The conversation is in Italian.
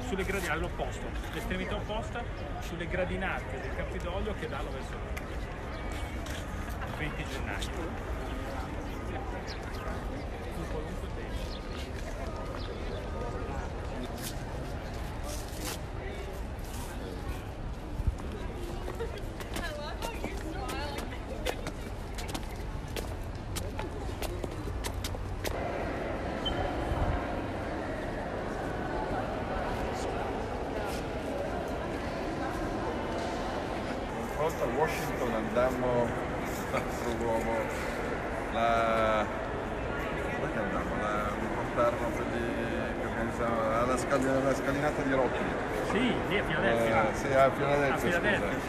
sulle gradi- all'opposto, l'estremità opposta, sulle gradinate del Campidoglio che danno verso il 20 gennaio. Volta a Washington andammo, trovavamo la... dove che andammo? La, portarono quelli che organizzavano alla, scali- alla scalinata di Rocky. Sì, lì a Filadelfia. Eh, sì, a Filadelfia, A Filadelfia.